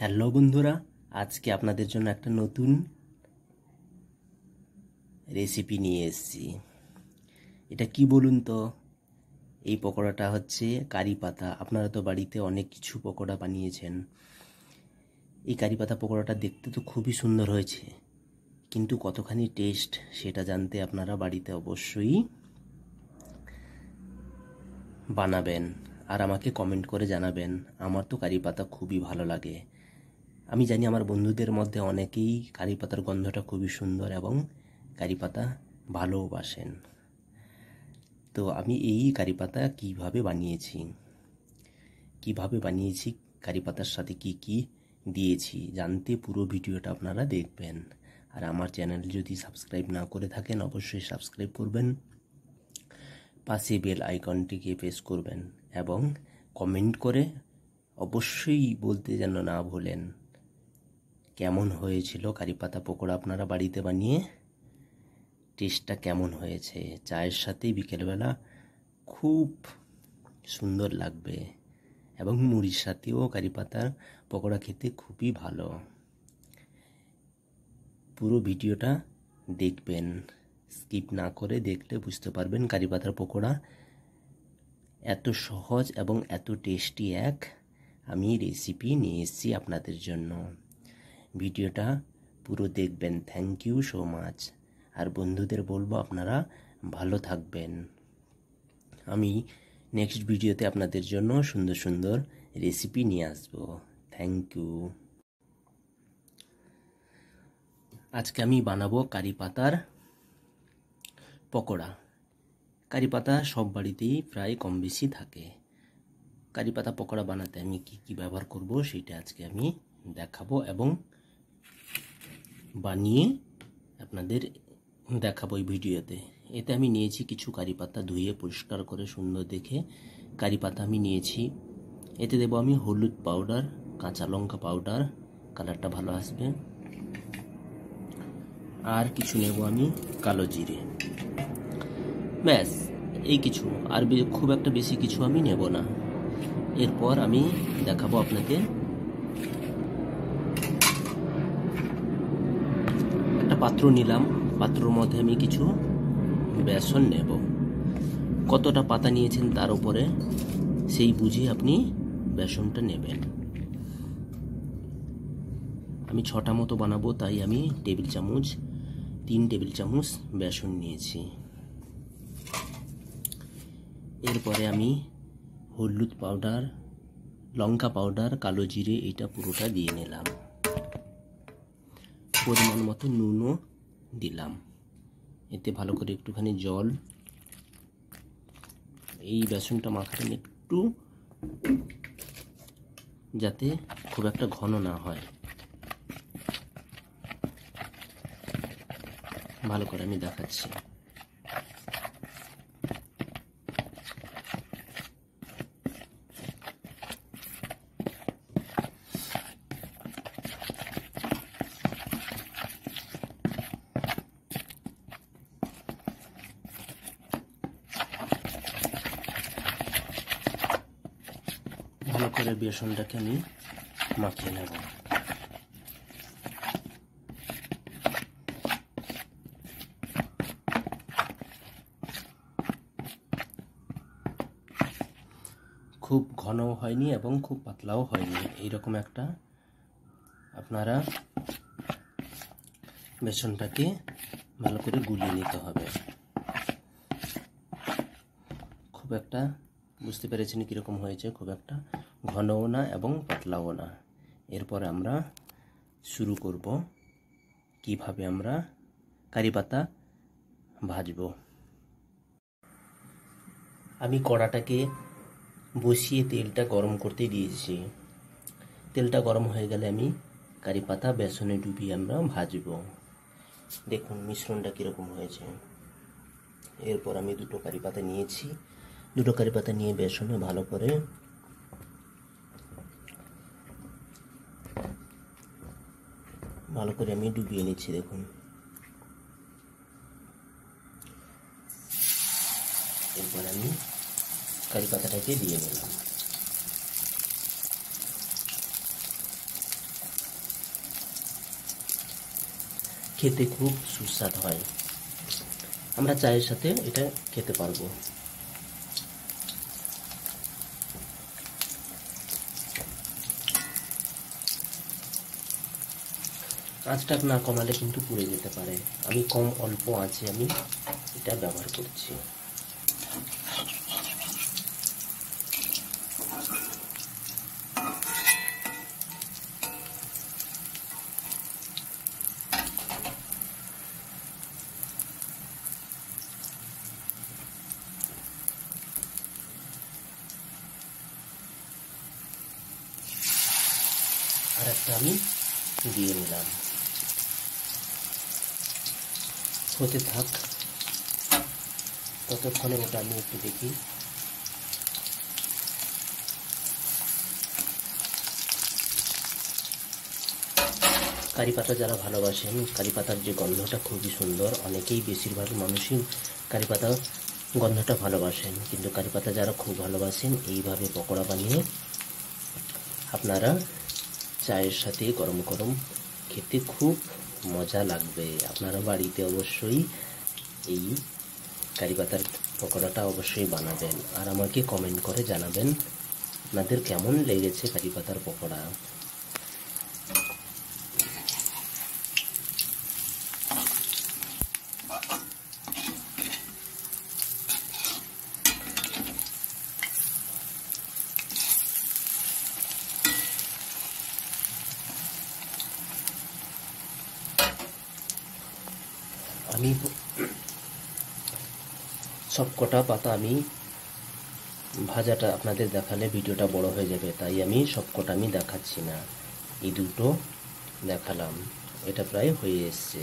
Hello বন্ধুরা, আজকে আপনাদের জন্য একটা নতুন রেসিপি নিয়ে এসেছি। এটা কি বলুন তো? এই পকোড়াটা হচ্ছে কারি পাতা। আপনারা তো বাড়িতে অনেক কিছু পকোড়া বানিয়েছেন। এই কারি পাতা পকোড়াটা দেখতে তো খুবই সুন্দর হয়েছে, কিন্তু কতখানি টেস্ট সেটা জানতে আপনারা বাড়িতে অবশ্যই বানাবেন আর আমাকে কমেন্ট করে জানাবেন। আমার তো কারি পাতা খুবই ভালো লাগে। আমি জানি আমার বন্ধুদের মধ্যে অনেকেই কারি পাতার গন্ধটা খুবই সুন্দর এবং কারি পাতা ভালোবাসেন। তো আমি এই কারি পাতা কীভাবে বানিয়েছি? কীভাবে বানিয়েছি? কারি পাতার সাথে কি কি দিয়েছি? জানতে পুরো ভিডিওটা আপনারা দেখবেন। আর আমার চ্যানেল যদি সাবস্ক্রাইব না করে থাকেন, অবশ্যই সাবস্ক্রাইব করবেন। পাশে বেল আইকনটিকে প্রেস করবেন এবং কমেন্ট করে অবশ্যই বলতে যেন না ভোলেন। কেমন হয়েছিল? কারি পাতা পকোড়া আপনারা বাড়িতে বানিয়ে টেস্টটা কেমন হয়েছে? চায়ের সাথে বিকেলবেলা খুব সুন্দর লাগবে এবং মুড়ির সাথেও কারি পাতার পকোড়া খেতে খুবই ভালো। পুরো ভিডিওটা দেখবেন। স্কিপ না করে দেখলে বুঝতে পারবেন কারি পাতার পকোড়া এত সহজ এবং এত টেস্টি এক আমি রেসিপি নিয়ে এসেছি আপনাদের জন্য। ভিডিওটা পুরো দেখবেন। থ্যাংক ইউ সো মাচ আর বন্ধুদের বলব, আপনারা ভালো থাকবেন। আমি নেক্সট ভিডিওতে আপনাদের জন্য সুন্দর সুন্দর রেসিপি নিয়ে আসব। থ্যাংক ইউ আজকে আমি বানাবো কারি পাতার পকোড়া। কারি পাতা সব বাড়িতেই প্রায় কম বেশি থাকে। কারি পাতা পকোড়া বানাতে আমি কি কি ব্যবহার করব, সেটা আজকে আমি দেখাবো এবং বানিয়ে আপনাদের দেখাবো এই ভিডিওতে। এতে আমি নিয়েছি কিছু কারি পাতা ধুয়ে পরিষ্কার করে সুন্দর দেখে কারি পাতা আমি নিয়েছি। এতে দেবো আমি হলুদ পাউডার কাঁচা লঙ্কা পাউডার কালারটা ভালো আসবে। আর কিছু নেব আমি কালো জিরে। ব্যাস, এই কিছু। আর খুব একটা বেশি কিছু আমি নেব না। এরপর আমি দেখাবো আপনাদের একটা পাত্র নিলাম, পাত্রর মধ্যে আমি কিছু বেসন নেব। কতটা পাতা নিয়েছেন তার উপরে, সেই বুঝে আপনি বেসনটা নেবেন। আমি ছটা মতো বানাবো, তাই আমি টেবিল চামচ, তিন টেবিল চামচ বেসন নিয়েছি। এরপরে আমি হলুদ পাউডার, লঙ্কা পাউডার, কালো জিরে, এটা পুরোটা দিয়ে নিলাম। পরিমাণ মতো নুনও দিলাম। এতে ভালো করে একটুখানি জল। এই বেসনটা মাখাতেন একটু যাতে খুব একটা ঘন না হয়। ভালো করে আমি দেখাচ্ছি। করে বেসনটাকে আমি মাখিয়ে নেব। খুব ঘনও হয়নি এবং খুব পাতলাও হয়নি। এইরকম একটা আপনারা বেসনটাকে ভালো করে গুলিয়ে নিতে হবে। খুব একটা বুঝতে পেরেছেন কীরকম হয়েছে? খুব একটা ঘনও না এবং পাতলাও না। এরপর আমরা শুরু করব। কীভাবে আমরা কারি পাতা ভাজব? আমি কড়াটাকে বসিয়ে তেলটা গরম করতে দিয়েছি। তেলটা গরম হয়ে গেলে আমি কারি পাতা বেসনে ডুবিয়ে আমরা ভাজব। দেখুন মিশ্রণটা কীরকম হয়েছে। এরপর আমি দুটো কারি পাতা নিয়েছি। দুটো কারি পাতা নিয়ে বেসনে ভালো করে ভালো করে আমি ডুবিয়ে নিচ্ছি, দেখুন। এরপর আমি কারি পাতাটাকে দিয়ে নিলাম খেতে খুব সুস্বাদ হয়। আমরা চায়ের সাথে এটা খেতে পারব। আঁচটা না কমালে কিন্তু পুড়ে যেতে পারে। আমি কম অল্প আঁচে আমি এটা ব্যবহার করছি। আর একটা আমি দিয়ে নিলাম। হতে থাক। ততক্ষণে ওটা আমি একটু দেখি। কারি পাতা যারা ভালোবাসেন, কারি পাতার যে গন্ধটা খুবই সুন্দর, অনেকেই বেশিরভাগ মানুষই কারি পাতা গন্ধটা ভালোবাসেন। কিন্তু কারি পাতা যারা খুব ভালোবাসেন, এইভাবে পকোড়া বানিয়ে আপনারা চায়ের সাথে গরম গরম খেতে খুব মজা লাগবে। আপনারা বাড়িতে অবশ্যই এই কারি পাতার পকোড়াটা অবশ্যই বানাবেন। আর আমাকে কমেন্ট করে জানাবেন, আপনাদের কেমন লেগেছে কারি পাতার পকোড়া? আমি সব কটা পাতা আমি ভাজাটা আপনাদের দেখালে ভিডিওটা বড় হয়ে যাবে, তাই আমি সব কটা আমি দেখাচ্ছি না। এই দুটো দেখালাম, এটা প্রায় হয়ে এসছে।